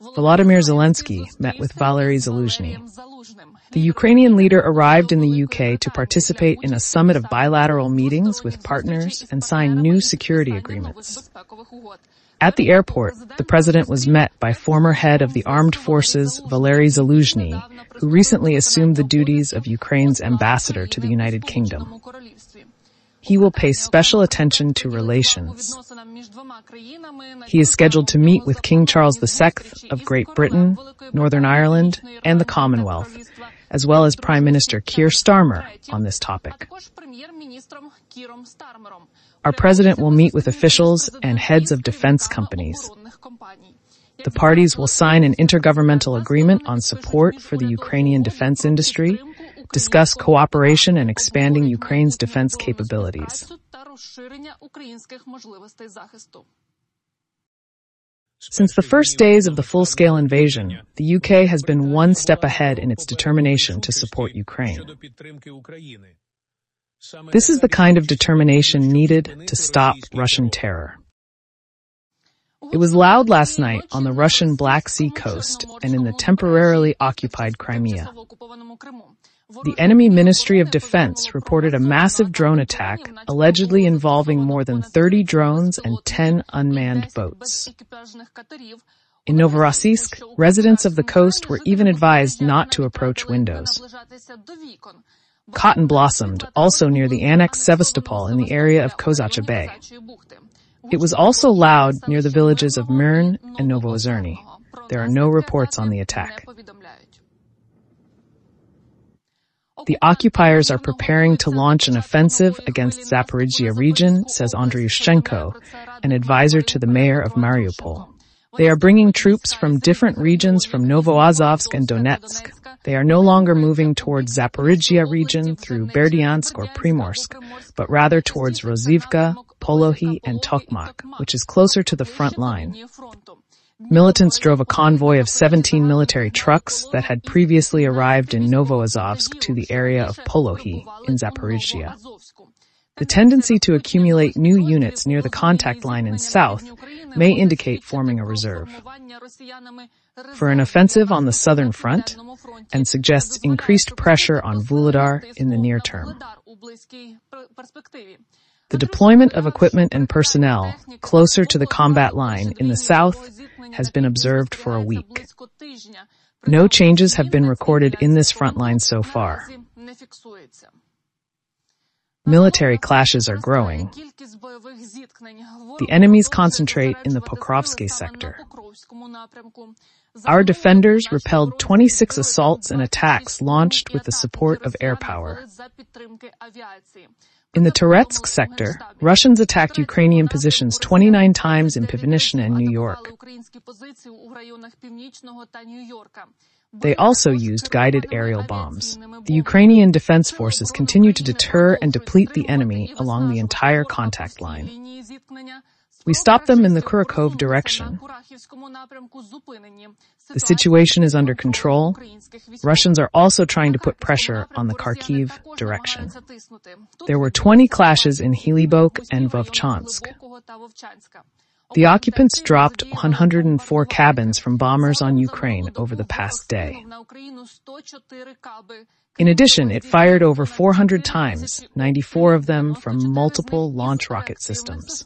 Volodymyr Zelenskyy met with Valeriy Zaluzhnyy. The Ukrainian leader arrived in the UK to participate in a summit of bilateral meetings with partners and sign new security agreements. At the airport, the president was met by former head of the armed forces Valeriy Zaluzhnyy, who recently assumed the duties of Ukraine's ambassador to the United Kingdom. He will pay special attention to relations. He is scheduled to meet with King Charles VI of Great Britain, Northern Ireland, and the Commonwealth, as well as Prime Minister Keir Starmer on this topic. Our president will meet with officials and heads of defense companies. The parties will sign an intergovernmental agreement on support for the Ukrainian defense industry, discuss cooperation and expanding Ukraine's defense capabilities. Since the first days of the full-scale invasion, the UK has been one step ahead in its determination to support Ukraine. This is the kind of determination needed to stop Russian terror. It was loud last night on the Russian Black Sea coast and in the temporarily occupied Crimea. The enemy Ministry of Defense reported a massive drone attack allegedly involving more than 30 drones and 10 unmanned boats. In Novorossiysk, residents of the coast were even advised not to approach windows. Cotton blossomed also near the annexed Sevastopol in the area of Kozacha Bay. It was also loud near the villages of Mirn and Novoozerny. There are no reports on the attack. The occupiers are preparing to launch an offensive against Zaporizhia region, says Andryushchenko, an advisor to the mayor of Mariupol. They are bringing troops from different regions from Novoazovsk and Donetsk. They are no longer moving towards Zaporizhia region through Berdyansk or Primorsk, but rather towards Rozivka, Polohi, and Tokmak, which is closer to the front line. Militants drove a convoy of 17 military trucks that had previously arrived in Novoazovsk to the area of Polohi in Zaporizhia. The tendency to accumulate new units near the contact line in south may indicate forming a reserve. For an offensive on the southern front and suggests increased pressure on Vuhledar in the near term. The deployment of equipment and personnel closer to the combat line in the south has been observed for a week. No changes have been recorded in this front line so far. Military clashes are growing. The enemies concentrate in the Pokrovsky sector. Our defenders repelled 26 assaults and attacks launched with the support of air power. In the Toretsk sector, Russians attacked Ukrainian positions 29 times in Pivnishne and New York. They also used guided aerial bombs. The Ukrainian defense forces continue to deter and deplete the enemy along the entire contact line. We stopped them in the Kurakov direction. The situation is under control. Russians are also trying to put pressure on the Kharkiv direction. There were 20 clashes in Hlyboke and Vovchansk. The occupants dropped 104 cabins from bombers on Ukraine over the past day. In addition, it fired over 400 times, 94 of them from multiple launch rocket systems.